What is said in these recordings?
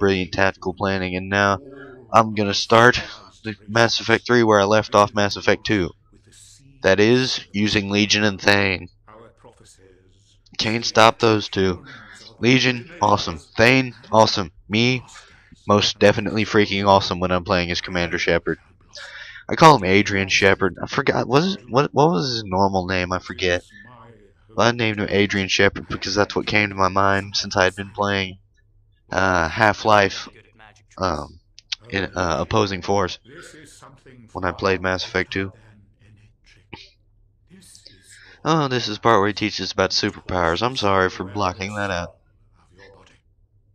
brilliant tactical planning, and now I'm gonna start the Mass Effect 3 where I left off Mass Effect 2. That is, using Legion and Thane. Can't stop those two. Legion, awesome. Thane, awesome. Me, most definitely freaking awesome when I'm playing as Commander Shepard. I call him Adrian Shepard. I forgot what is what what was his normal name? I forget. Well, I named him Adrian Shepard because that's what came to my mind since I had been playing uh, Half-Life um, in uh, Opposing Force when I played Mass Effect 2. Oh, this is the part where he teaches about superpowers. I'm sorry for blocking that out.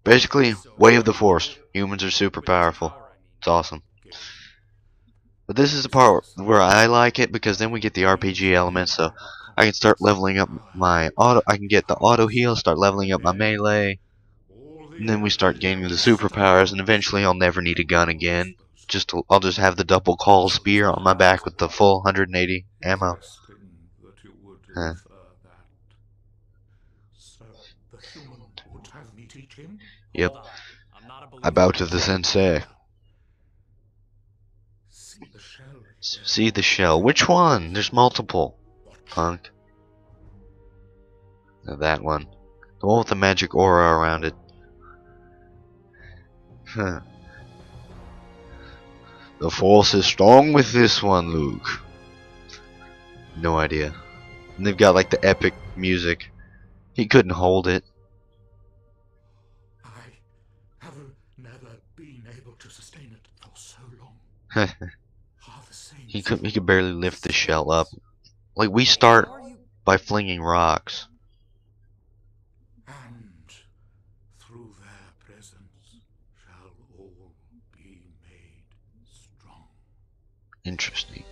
Basically, way of the Force. Humans are super powerful. It's awesome. But this is the part where I like it because then we get the RPG elements, so I can start leveling up my auto. I can get the auto heal, start leveling up my melee, and then we start gaining the superpowers, and eventually I'll never need a gun again. Just to, I'll just have the double call spear on my back with the full 180 ammo. Huh. Yep. I bow to the sensei. See the shell. Which one? There's multiple. Punk. Now that one. The one with the magic aura around it. The force is strong with this one, Luke. No idea. And they've got like the epic music. He couldn't hold it. I have never been able to sustain it for so long. Are the same he could he could barely lift the shell up. Like we start by flinging rocks. and through their presence shall all be made strong. Interesting.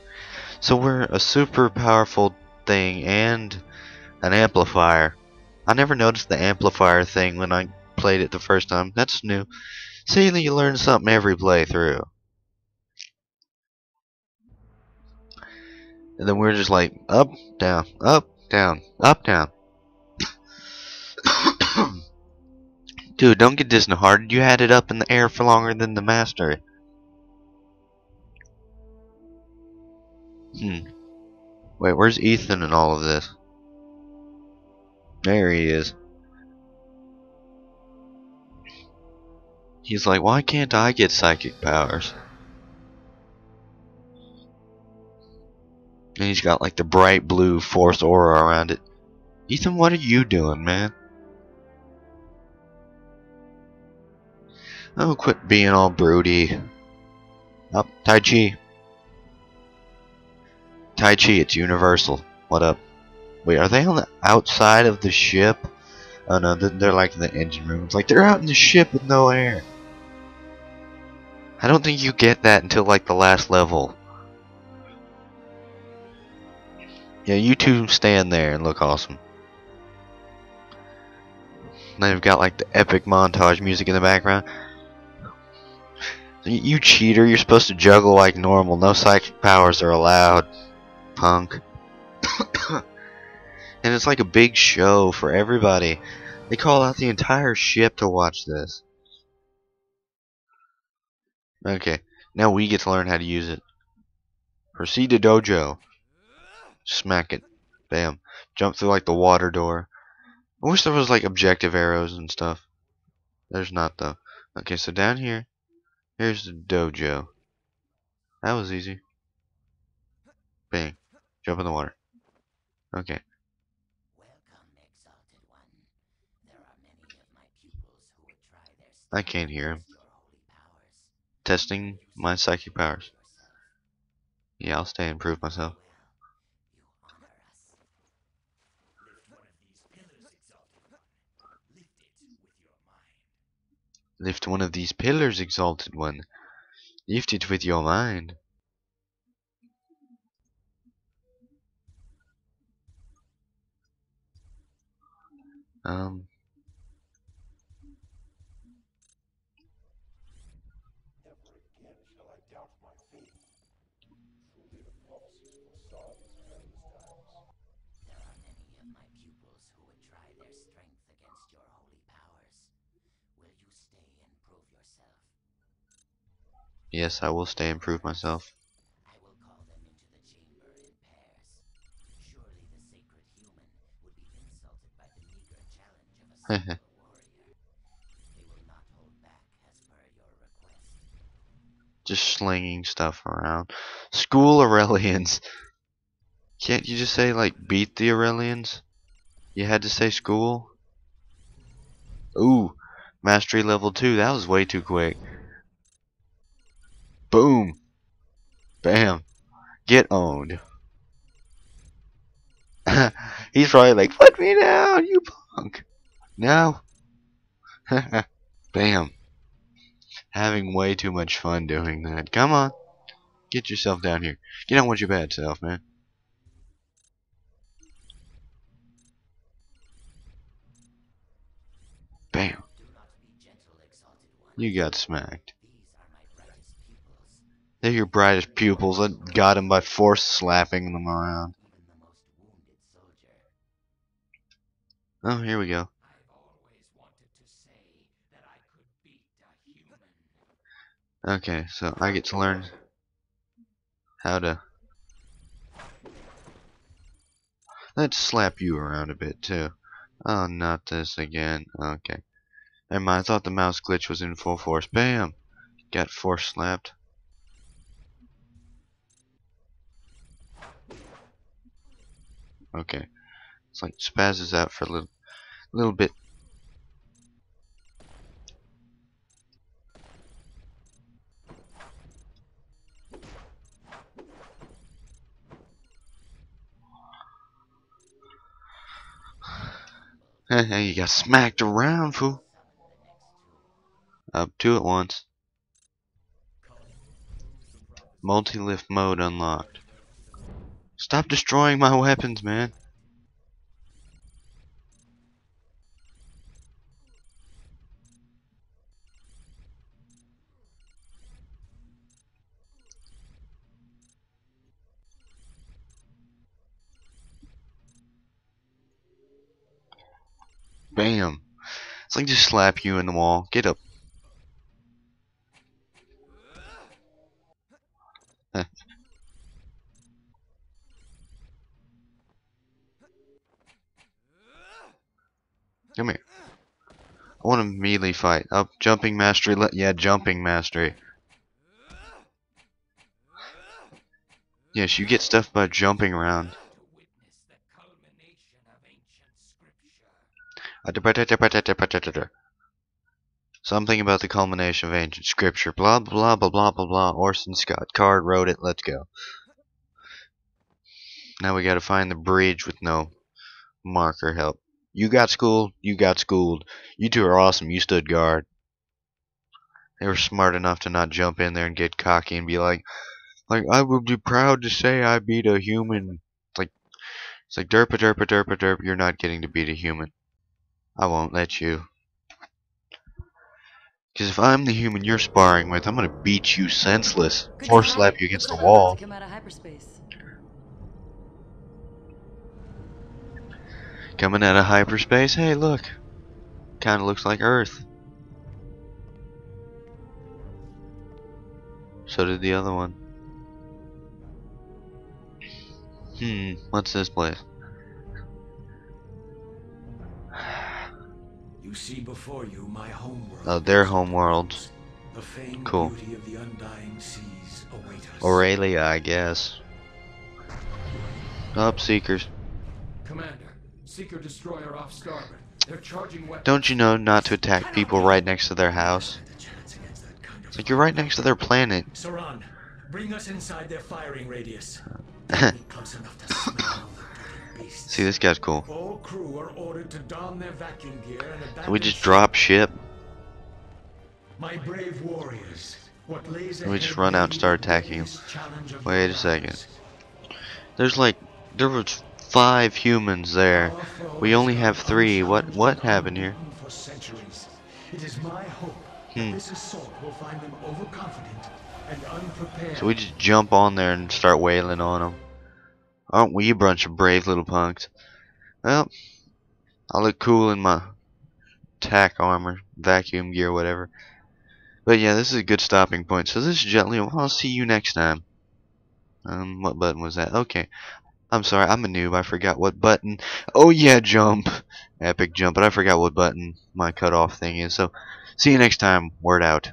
So we're a super powerful thing and an amplifier. I never noticed the amplifier thing when I played it the first time. That's new. See that you learn something every playthrough. And then we're just like up, down, up, down, up, down. Dude, don't get disheartened. You had it up in the air for longer than the master. Hmm. Wait, where's Ethan in all of this? There he is. He's like, why can't I get psychic powers? And he's got like the bright blue force aura around it. Ethan, what are you doing, man? Oh, quit being all broody. Up, Tai Chi. Tai Chi, it's universal. What up? Wait, are they on the outside of the ship? Oh no, they're, like in the engine room. It's like they're out in the ship with no air. I don't think you get that until like the last level. Yeah, you two stand there and look awesome. They've got like the epic montage music in the background. You cheater, you're supposed to juggle like normal. No psychic powers are allowed. Punk. and it's like a big show for everybody. They call out the entire ship to watch this. Okay, now we get to learn how to use it. Proceed to dojo. Smack it. Bam. Jump through like the water door. I wish there was like objective arrows and stuff. There's not though. Okay, so down here, here's the dojo. That was easy. Bang. Jump in the water. Okay. I can't hear him. Testing my psychic powers. Yeah, I'll stay and prove myself. Lift one of these pillars, exalted one. Lift it with your mind. Um. There are many of my pupils who would try their strength against your holy powers. Will you stay and prove yourself Yes, I will stay and prove myself. I will call them into the chamber in pairs. Surely the sacred human would be insulted by the meager challenge of a single warrior. They will not hold back as per your request. Just slinging stuff around. School Aurelians. Can't you just say, like, beat the Aurelians? You had to say school? Ooh, mastery level 2. That was way too quick. Boom. Bam. Get owned. He's probably like, put me down, you punk. No. Bam. Having way too much fun doing that. Come on. Get yourself down here. Get on with your bad self, man. Bam. You got smacked. They're your brightest pupils. I got him by force slapping them around. Oh, here we go. I've always wanted to say that I could beat a human. Okay, so I get to learn how to. Let's slap you around a bit too. Oh, not this again. Okay. Never mind. I thought the mouse glitch was in full force. Bam! Got force slapped. Okay. It's like spazzes out for a little, little bit. You got smacked around, fool. Up two at once. Multi-lift mode unlocked. Stop destroying my weapons, man. Bam. It's like just slap you in the wall. Get up. Come here. I want a melee fight. Up, jumping mastery. Yeah, jumping mastery. Yes, you get stuff by jumping around. To witness the culmination of ancient scripture. Something about the culmination of ancient scripture. Blah blah blah blah blah blah. Orson Scott Card wrote it. Let's go. Now we gotta find the bridge with no marker help. You got schooled. You got schooled. You two are awesome. You stood guard. They were smart enough to not jump in there and get cocky and be like, like I would be proud to say I beat a human. It's like, it's like derpa derpa derpa derp. You're not getting to beat a human. I won't let you. Because if I'm the human you're sparring with, I'm gonna beat you senseless Good or slap you against the Looks like we're about wall. to Come out of hyperspace. Coming out of hyperspace. Hey, look. Kind of looks like Earth. So did the other one. Hmm, what's this place? You see before you my homeworld. Oh, their homeworld. The famed Cool. beauty of the undying seas await us. Aurelia, I guess. Up, Seekers. Commander, Seeker destroyer off starboard. They're charging weapons. Don't you know not to attack people right next to their house? The chance against that kind of Like, you're right next to their planet. Saran, bring us inside their firing radius. Close enough to smell the dirty beasts. See, this guy's cool. All crew are ordered to don their vacuum gear and abandon So we just drop ship. My brave warriors, what lays We just run out and start attacking him. greatest challenge of Wait a second. There's like, there was five humans there. We only have three. What what happened here? For centuries. It is my hope Hmm. this assault will find them overconfident and unprepared. So we just jump on there and start wailing on them. Aren't we a bunch of brave little punks? Well, I look cool in my tack armor, vacuum gear, whatever. But yeah, this is a good stopping point. So this is Jetleo. I'll see you next time. Um, what button was that? Okay. I'm sorry, I'm a noob. I forgot what button. Oh yeah, jump. Epic jump, but I forgot what button my cutoff thing is. So, see you next time. Word out.